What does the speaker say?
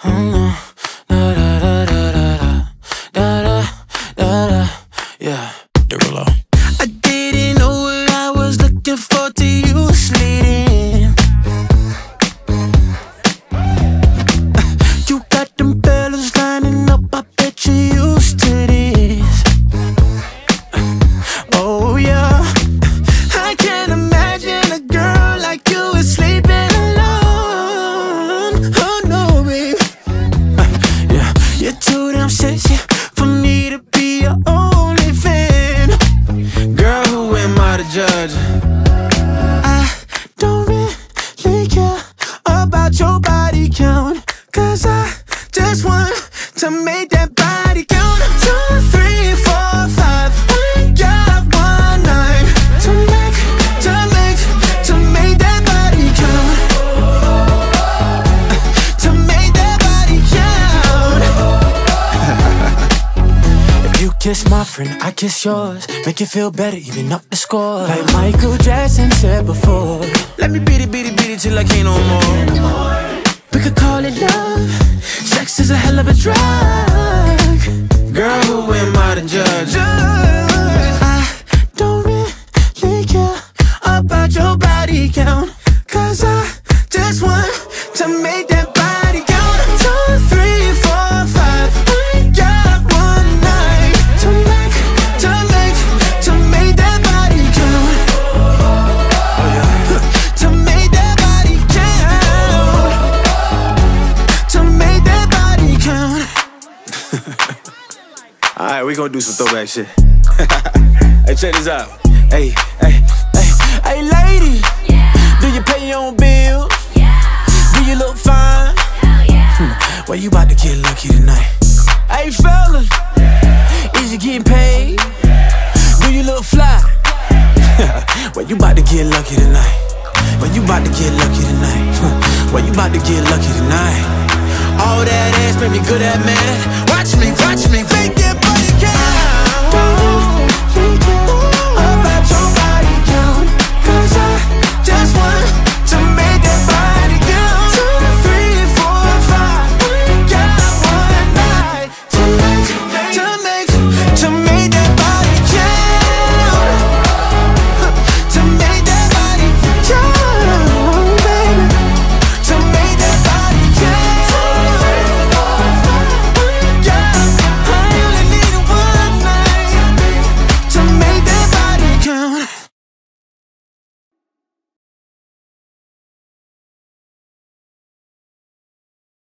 Mm-hmm. Judge? I don't really care about your body count. Cause I just want to make that body kiss my friend, I kiss yours. Make you feel better, even up the score. Like Michael Jackson said before. Let me beat it, beat it, beat it till I can't no more. We could call it love. Sex is a hell of a drug. Girl, who am I to judge? I don't really care about your body count. Alright, we gonna do some throwback shit. hey, check this out. Hey, hey, hey, Hey, lady. Do you pay your own bills? Yeah. Do you look fine? Hell Hmm, Well, you about to get lucky tonight. Hey, fella. Is you getting paid? Yeah. Do you look fly? Yeah. well, you about to get lucky tonight. Well, you about to get lucky tonight. well, you about to get lucky tonight. All that ass made me good at math. Watch me, watch me,